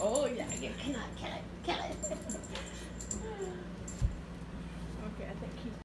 oh yeah, yeah, can I, can I, can I?